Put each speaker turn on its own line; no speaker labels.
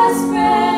desperate.